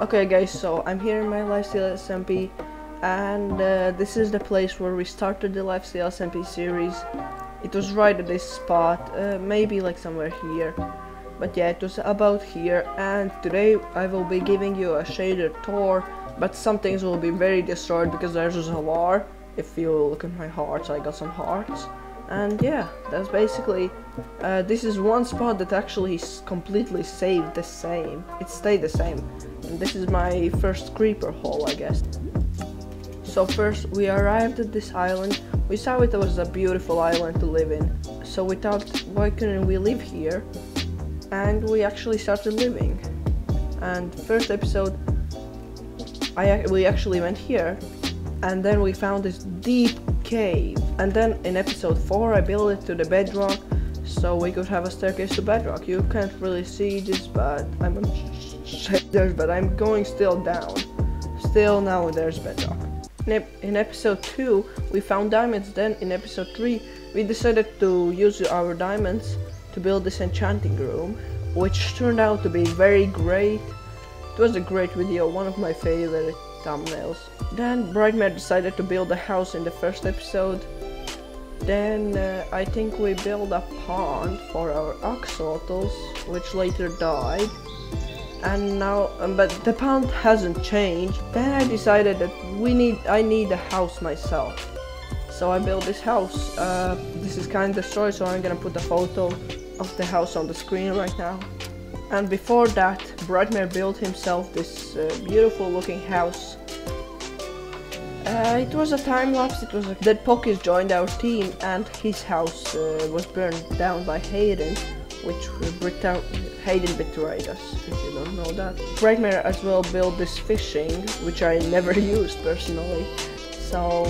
Okay guys, so I'm here in my Lifesteal SMP and uh, this is the place where we started the Lifesteal SMP series. It was right at this spot, uh, maybe like somewhere here. But yeah, it was about here and today I will be giving you a shaded tour but some things will be very destroyed because there's a war. If you look at my hearts, I got some hearts and yeah that's basically uh, this is one spot that actually is completely saved the same it stayed the same this is my first creeper hole I guess. So first we arrived at this island. We saw it was a beautiful island to live in. So we thought why couldn't we live here? And we actually started living. And first episode I we actually went here. And then we found this deep cave. And then in episode 4 I built it to the bedrock. So we could have a staircase to bedrock. You can't really see this but I'm there but I'm going still down still now there's bedrock in, in episode 2 we found diamonds then in episode 3 we decided to use our diamonds to build this enchanting room which turned out to be very great it was a great video one of my favorite thumbnails. Then Brightmare decided to build a house in the first episode. Then uh, I think we built a pond for our axolotls, which later died. And now, um, but the pond hasn't changed. Then I decided that we need, I need a house myself. So I built this house. Uh, this is kind of destroyed, so I'm gonna put a photo of the house on the screen right now. And before that, Brightmare built himself this uh, beautiful looking house. Uh, it was a time lapse, it was a that Pokis joined our team and his house uh, was burned down by Hayden, which Hayden betrayed us, if you don't know that. Brightmare as well built this fishing, which I never used personally. So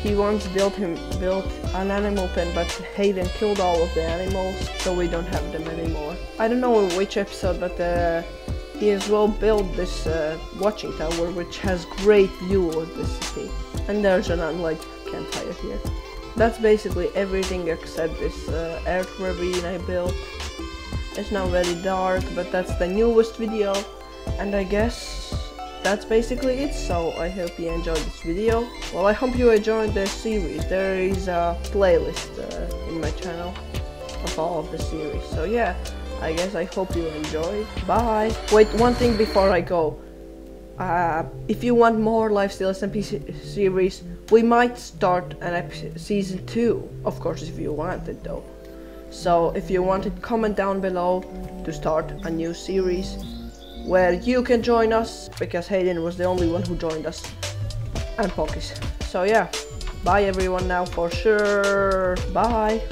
he once built him built an animal pen, but Hayden killed all of the animals, so we don't have them anymore. I don't know which episode, but uh, he as well built this uh, watching tower, which has great view of the city. And there's an unlight campfire here. That's basically everything except this uh, earth ravine I built. It's now very dark, but that's the newest video. And I guess that's basically it so i hope you enjoyed this video. Well i hope you enjoyed the series. There is a playlist uh, in my channel of all of the series. So yeah i guess i hope you enjoyed. Bye! Wait one thing before i go. Uh, if you want more lifesteal SMP series we might start an season 2 of course if you want it though so if you want it comment down below to start a new series where you can join us because Hayden was the only one who joined us and Pokis. So yeah, bye everyone now for sure. Bye.